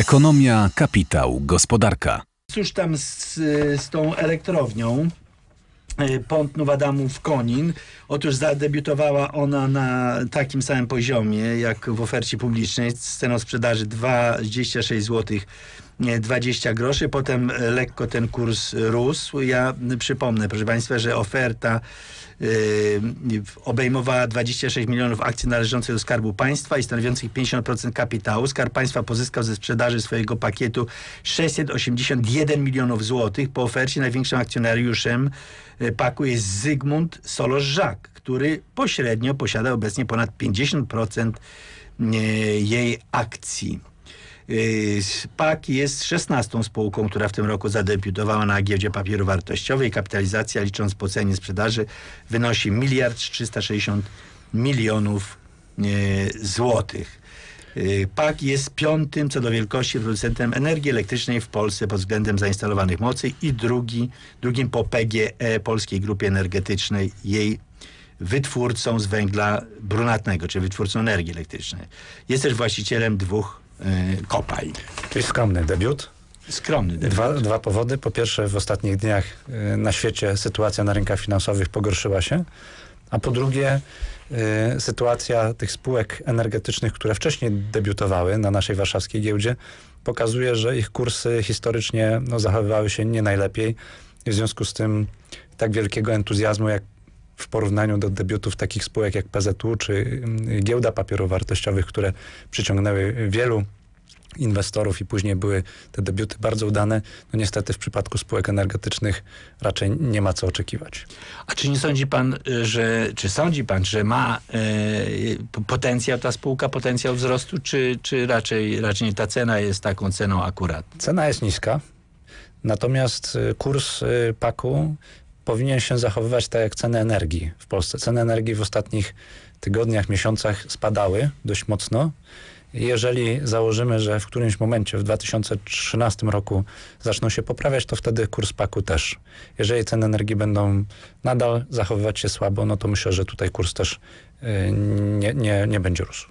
Ekonomia, kapitał, gospodarka. Cóż tam z, z tą elektrownią? y, Pont Nowadamów Konin. Otóż zadebiutowała ona na takim samym poziomie jak w ofercie publicznej z ceną sprzedaży 26 zł 20 groszy. Potem e, lekko ten kurs rósł. Ja przypomnę, proszę Państwa, że oferta y, obejmowała 26 milionów akcji należących do Skarbu Państwa i stanowiących 50% kapitału. Skarb Państwa pozyskał ze sprzedaży swojego pakietu 681 milionów złotych. Po ofercie największym akcjonariuszem y, paku jest Zygmunt Solosz-Żak, który pośrednio posiada obecnie ponad 50% y, jej akcji. Yy, PAK jest 16 spółką, która w tym roku zadebiutowała na giełdzie papierów wartościowych. Kapitalizacja licząc po cenie sprzedaży wynosi miliard 360 milionów yy, złotych. Yy, PAK jest piątym co do wielkości producentem energii elektrycznej w Polsce pod względem zainstalowanych mocy i drugi, drugim po PGE Polskiej Grupie Energetycznej jej wytwórcą z węgla brunatnego, czy wytwórcą energii elektrycznej. Jest też właścicielem dwóch y, kopalń. Czyli skromny debiut. Skromny debiut. Dwa, dwa powody. Po pierwsze, w ostatnich dniach y, na świecie sytuacja na rynkach finansowych pogorszyła się. A po drugie, y, sytuacja tych spółek energetycznych, które wcześniej debiutowały na naszej warszawskiej giełdzie, pokazuje, że ich kursy historycznie no, zachowywały się nie najlepiej. I w związku z tym tak wielkiego entuzjazmu, jak w porównaniu do debiutów takich spółek jak PZU czy y, giełda papierów wartościowych, które przyciągnęły wielu inwestorów i później były te debiuty bardzo udane. No niestety w przypadku spółek energetycznych raczej nie ma co oczekiwać. A czy nie sądzi pan, y, że, czy sądzi pan, że ma e, p- potencjał ta spółka, potencjał wzrostu, czy, czy raczej, raczej ta cena jest taką ceną akurat? Cena jest niska, natomiast y, kurs y, paku powinien się zachowywać tak jak ceny energii w Polsce. Ceny energii w ostatnich tygodniach, miesiącach spadały dość mocno. Jeżeli założymy, że w którymś momencie w 2013 roku zaczną się poprawiać, to wtedy kurs paku też. Jeżeli ceny energii będą nadal zachowywać się słabo, no to myślę, że tutaj kurs też y, nie, nie, nie będzie rósł.